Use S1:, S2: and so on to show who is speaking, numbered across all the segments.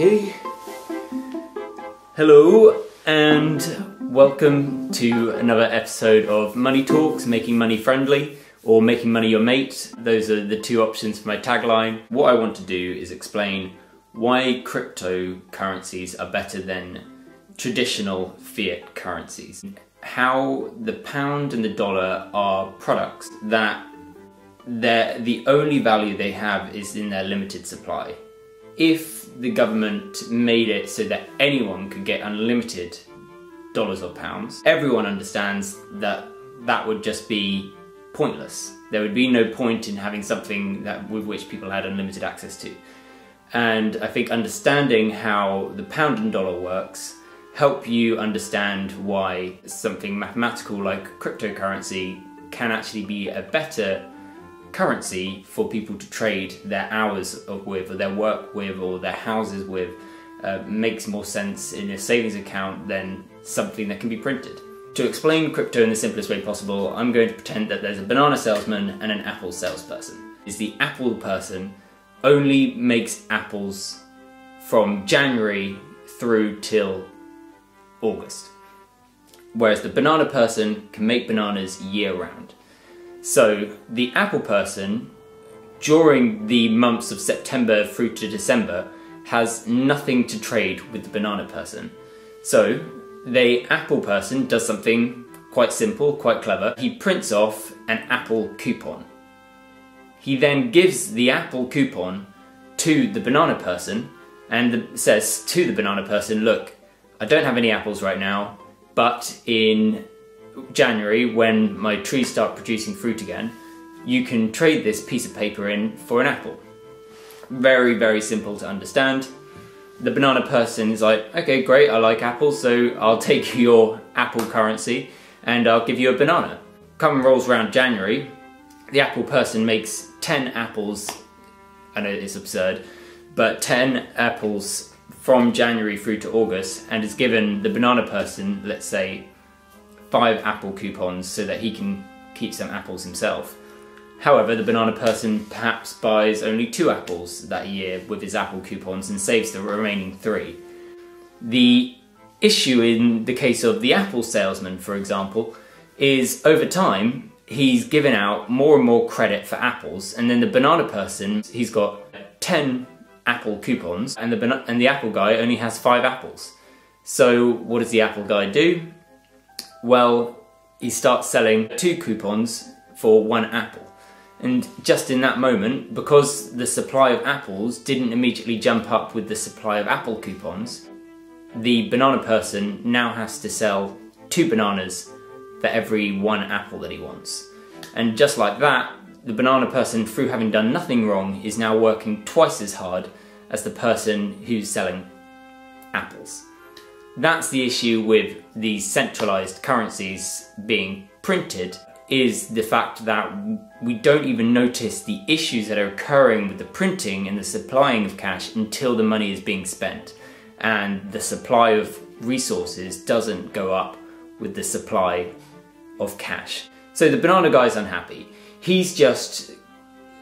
S1: Okay. Hello and welcome to another episode of Money Talks, Making Money Friendly or Making Money Your Mate. Those are the two options for my tagline. What I want to do is explain why cryptocurrencies are better than traditional fiat currencies. How the pound and the dollar are products that the only value they have is in their limited supply. If the government made it so that anyone could get unlimited dollars or pounds, everyone understands that that would just be pointless. There would be no point in having something that with which people had unlimited access to. And I think understanding how the pound and dollar works help you understand why something mathematical like cryptocurrency can actually be a better currency for people to trade their hours with or their work with or their houses with uh, makes more sense in a savings account than something that can be printed. To explain crypto in the simplest way possible, I'm going to pretend that there's a banana salesman and an apple salesperson. Is the apple person only makes apples from January through till August. Whereas the banana person can make bananas year round. So the apple person, during the months of September through to December, has nothing to trade with the banana person. So the apple person does something quite simple, quite clever. He prints off an apple coupon. He then gives the apple coupon to the banana person and the, says to the banana person, look, I don't have any apples right now, but in January, when my trees start producing fruit again, you can trade this piece of paper in for an apple. Very, very simple to understand. The banana person is like, okay, great, I like apples, so I'll take your apple currency and I'll give you a banana. Come rolls around January, the apple person makes 10 apples, I know it's absurd, but 10 apples from January through to August and is given the banana person, let's say, five apple coupons so that he can keep some apples himself. However, the banana person perhaps buys only two apples that year with his apple coupons and saves the remaining three. The issue in the case of the apple salesman, for example, is over time he's given out more and more credit for apples, and then the banana person, he's got 10 apple coupons, and the, and the apple guy only has five apples. So, what does the apple guy do? Well, he starts selling two coupons for one apple. And just in that moment, because the supply of apples didn't immediately jump up with the supply of apple coupons, the banana person now has to sell two bananas for every one apple that he wants. And just like that, the banana person, through having done nothing wrong, is now working twice as hard as the person who's selling apples. That's the issue with these centralized currencies being printed is the fact that we don't even notice the issues that are occurring with the printing and the supplying of cash until the money is being spent. And the supply of resources doesn't go up with the supply of cash. So the banana guy's unhappy. He's just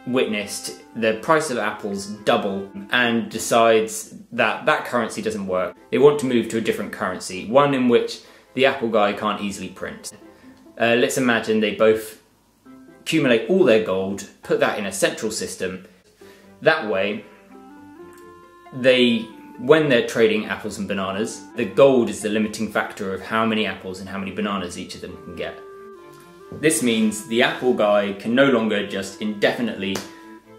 S1: witnessed the price of apples double and decides that that currency doesn't work. They want to move to a different currency, one in which the Apple guy can't easily print. Uh, let's imagine they both accumulate all their gold, put that in a central system. That way, they, when they're trading apples and bananas, the gold is the limiting factor of how many apples and how many bananas each of them can get. This means the Apple guy can no longer just indefinitely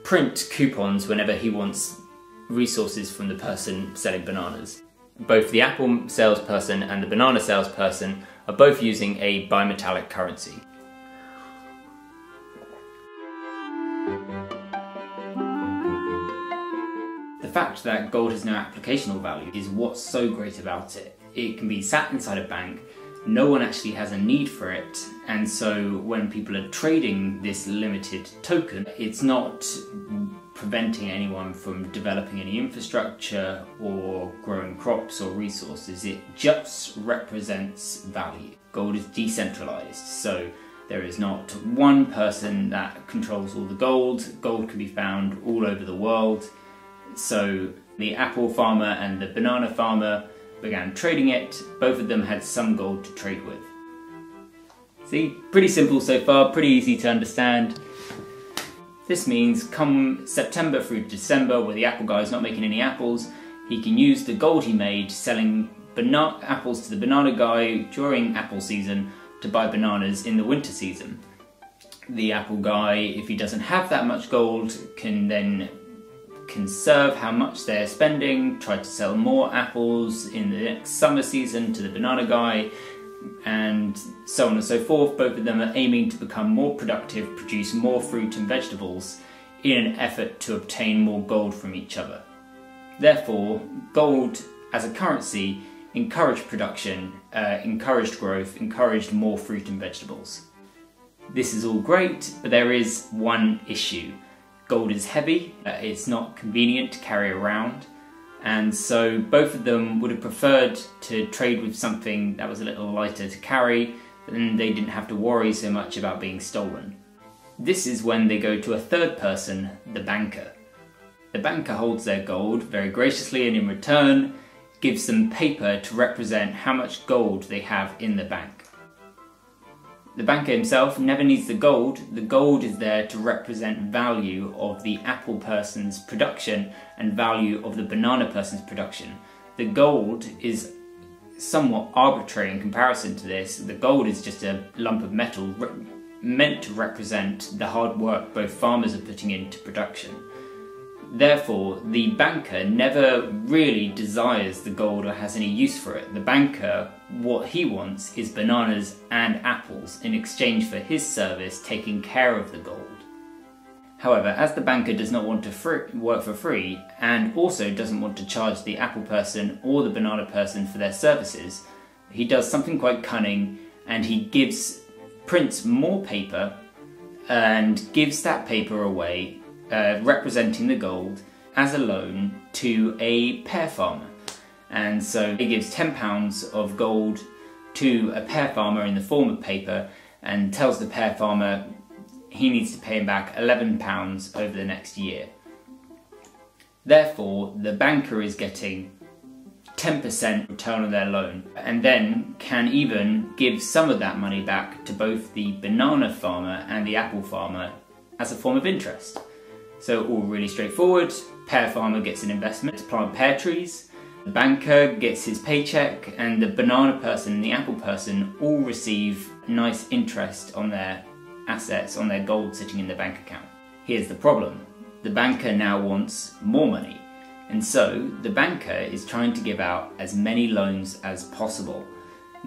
S1: print coupons whenever he wants resources from the person selling bananas. Both the Apple salesperson and the banana salesperson are both using a bimetallic currency. The fact that gold has no applicational value is what's so great about it. It can be sat inside a bank no one actually has a need for it. And so when people are trading this limited token, it's not preventing anyone from developing any infrastructure or growing crops or resources. It just represents value. Gold is decentralized, so there is not one person that controls all the gold. Gold can be found all over the world. So The apple farmer and the banana farmer began trading it. Both of them had some gold to trade with. See, pretty simple so far, pretty easy to understand. This means come September through December, where the apple guy is not making any apples, he can use the gold he made selling apples to the banana guy during apple season to buy bananas in the winter season. The apple guy, if he doesn't have that much gold, can then conserve how much they're spending, try to sell more apples in the next summer season to the banana guy, and so on and so forth. Both of them are aiming to become more productive, produce more fruit and vegetables in an effort to obtain more gold from each other. Therefore, gold as a currency encouraged production, uh, encouraged growth, encouraged more fruit and vegetables. This is all great, but there is one issue. Gold is heavy, uh, it's not convenient to carry around, and so both of them would have preferred to trade with something that was a little lighter to carry, and they didn't have to worry so much about being stolen. This is when they go to a third person, the banker. The banker holds their gold very graciously and in return gives them paper to represent how much gold they have in the bank. The banker himself never needs the gold, the gold is there to represent value of the apple person's production and value of the banana person's production. The gold is somewhat arbitrary in comparison to this. The gold is just a lump of metal meant to represent the hard work both farmers are putting into production. Therefore, the banker never really desires the gold or has any use for it. The banker, what he wants is bananas and apples in exchange for his service taking care of the gold. However, as the banker does not want to free, work for free and also doesn't want to charge the apple person or the banana person for their services, he does something quite cunning and he gives prints more paper and gives that paper away uh, representing the gold as a loan to a pear farmer. And so he gives £10 of gold to a pear farmer in the form of paper and tells the pear farmer he needs to pay him back £11 over the next year. Therefore, the banker is getting 10% return on their loan and then can even give some of that money back to both the banana farmer and the apple farmer as a form of interest. So all really straightforward. Pear farmer gets an investment to plant pear trees. The banker gets his paycheck and the banana person and the apple person all receive nice interest on their assets, on their gold sitting in the bank account. Here's the problem. The banker now wants more money. And so the banker is trying to give out as many loans as possible.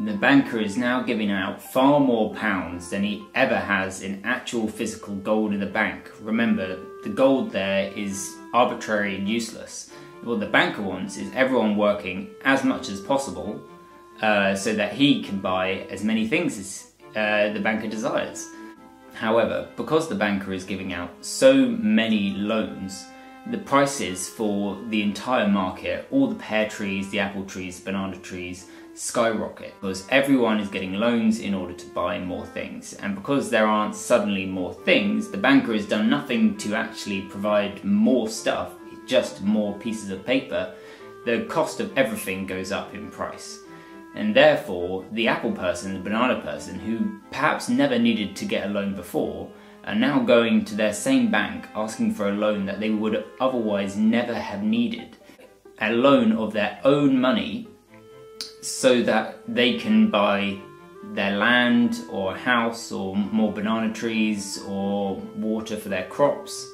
S1: The banker is now giving out far more pounds than he ever has in actual physical gold in the bank. Remember, the gold there is arbitrary and useless. What the banker wants is everyone working as much as possible uh, so that he can buy as many things as uh, the banker desires. However, because the banker is giving out so many loans, the prices for the entire market, all the pear trees, the apple trees, banana trees, skyrocket because everyone is getting loans in order to buy more things. And because there aren't suddenly more things, the banker has done nothing to actually provide more stuff, just more pieces of paper. The cost of everything goes up in price. And therefore, the apple person, the banana person, who perhaps never needed to get a loan before, are now going to their same bank asking for a loan that they would otherwise never have needed. A loan of their own money so that they can buy their land or house or more banana trees or water for their crops.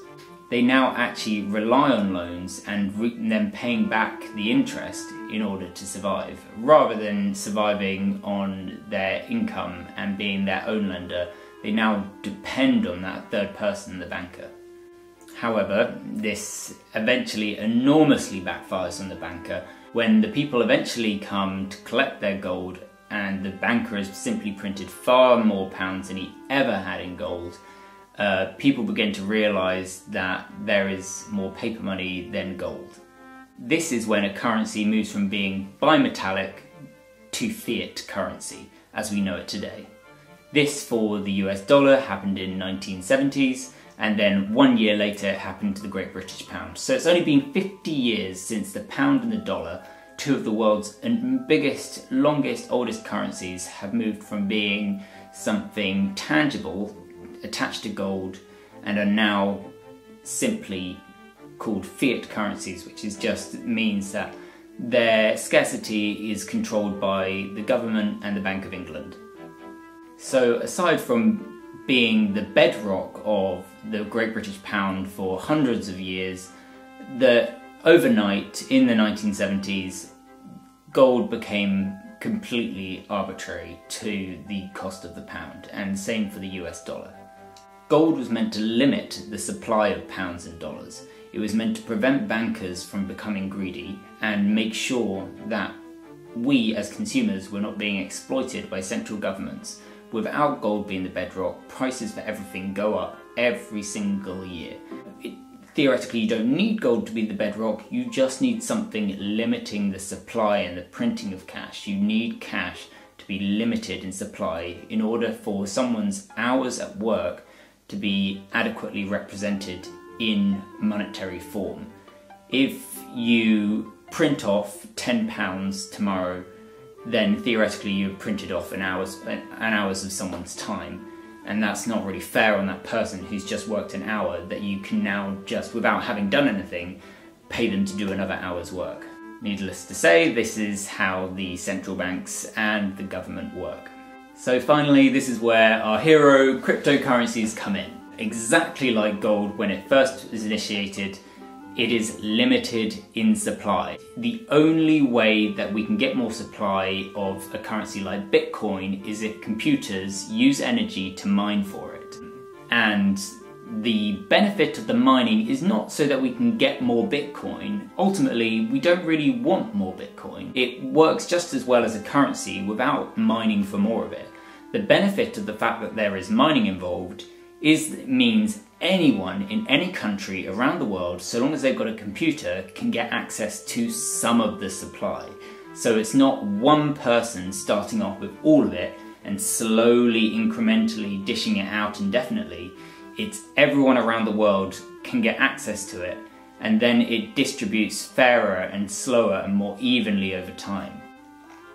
S1: They now actually rely on loans and then paying back the interest in order to survive, rather than surviving on their income and being their own lender. They now depend on that third person, the banker. However, this eventually enormously backfires on the banker when the people eventually come to collect their gold and the banker has simply printed far more pounds than he ever had in gold, uh, people begin to realize that there is more paper money than gold. This is when a currency moves from being bimetallic to fiat currency as we know it today. This for the US dollar happened in 1970s and then one year later it happened to the Great British Pound. So it's only been 50 years since the pound and the dollar, two of the world's biggest, longest, oldest currencies, have moved from being something tangible attached to gold and are now simply called fiat currencies, which is just means that their scarcity is controlled by the government and the Bank of England. So aside from being the bedrock of the Great British Pound for hundreds of years, the overnight in the 1970s, gold became completely arbitrary to the cost of the pound, and same for the US dollar. Gold was meant to limit the supply of pounds and dollars. It was meant to prevent bankers from becoming greedy and make sure that we as consumers were not being exploited by central governments. Without gold being the bedrock, prices for everything go up every single year. It, theoretically, you don't need gold to be the bedrock, you just need something limiting the supply and the printing of cash. You need cash to be limited in supply in order for someone's hours at work to be adequately represented in monetary form. If you print off £10 tomorrow, then theoretically you've printed off an hour's, an hour's of someone's time. And that's not really fair on that person who's just worked an hour that you can now just, without having done anything, pay them to do another hour's work. Needless to say, this is how the central banks and the government work. So finally, this is where our hero cryptocurrencies come in. Exactly like gold when it first was initiated, it is limited in supply. The only way that we can get more supply of a currency like Bitcoin is if computers use energy to mine for it. And the benefit of the mining is not so that we can get more Bitcoin. Ultimately, we don't really want more Bitcoin. It works just as well as a currency without mining for more of it. The benefit of the fact that there is mining involved is means anyone in any country around the world, so long as they've got a computer, can get access to some of the supply. So it's not one person starting off with all of it and slowly, incrementally dishing it out indefinitely it's everyone around the world can get access to it, and then it distributes fairer and slower and more evenly over time.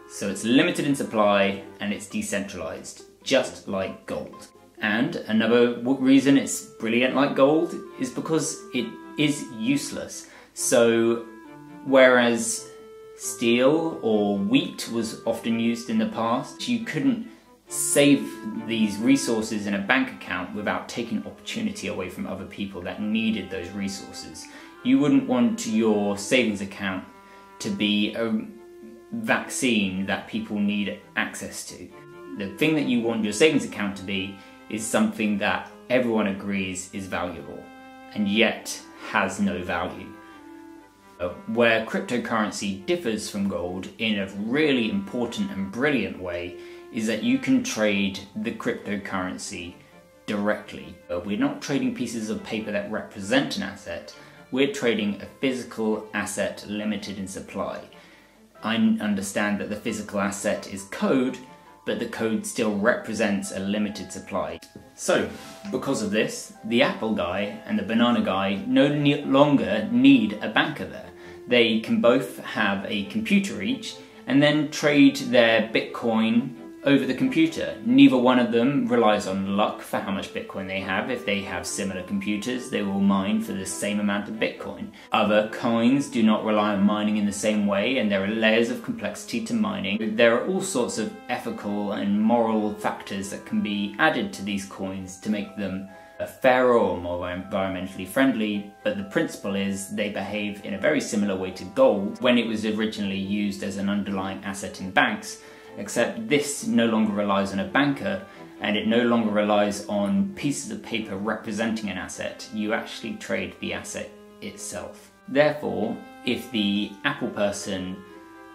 S1: So it's limited in supply and it's decentralized, just like gold. And another reason it's brilliant like gold is because it is useless. So whereas steel or wheat was often used in the past, you couldn't save these resources in a bank account without taking opportunity away from other people that needed those resources. You wouldn't want your savings account to be a vaccine that people need access to. The thing that you want your savings account to be is something that everyone agrees is valuable and yet has no value. Uh, where cryptocurrency differs from gold in a really important and brilliant way is that you can trade the cryptocurrency directly. Uh, we're not trading pieces of paper that represent an asset, we're trading a physical asset limited in supply. I understand that the physical asset is code, but the code still represents a limited supply. So, because of this, the Apple guy and the banana guy no longer need a banker there. They can both have a computer each and then trade their Bitcoin over the computer. Neither one of them relies on luck for how much Bitcoin they have. If they have similar computers, they will mine for the same amount of Bitcoin. Other coins do not rely on mining in the same way, and there are layers of complexity to mining. There are all sorts of ethical and moral factors that can be added to these coins to make them fairer or more environmentally friendly, but the principle is they behave in a very similar way to gold when it was originally used as an underlying asset in banks except this no longer relies on a banker and it no longer relies on pieces of paper representing an asset. You actually trade the asset itself. Therefore, if the apple person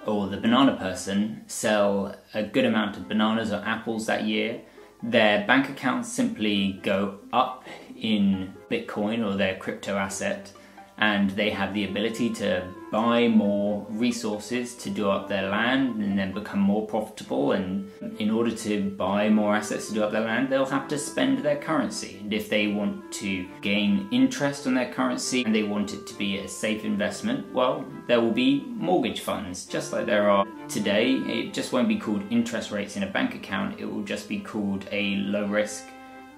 S1: or the banana person sell a good amount of bananas or apples that year, their bank accounts simply go up in Bitcoin or their crypto asset and they have the ability to buy more resources to do up their land and then become more profitable and in order to buy more assets to do up their land they'll have to spend their currency. And if they want to gain interest on their currency and they want it to be a safe investment well there will be mortgage funds just like there are today. It just won't be called interest rates in a bank account. It will just be called a low risk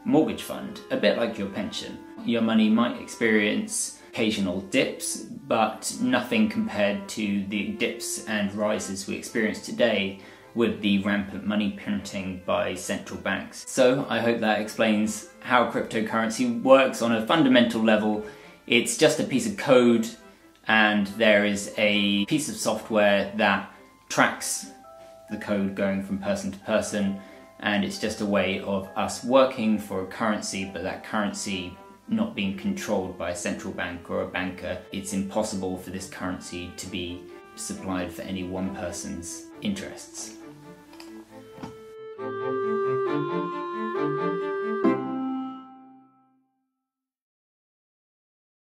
S1: mortgage fund a bit like your pension. Your money might experience occasional dips, but nothing compared to the dips and rises we experience today with the rampant money printing by central banks. So I hope that explains how cryptocurrency works on a fundamental level. It's just a piece of code and there is a piece of software that tracks the code going from person to person and it's just a way of us working for a currency but that currency not being controlled by a central bank or a banker, it's impossible for this currency to be supplied for any one person's interests.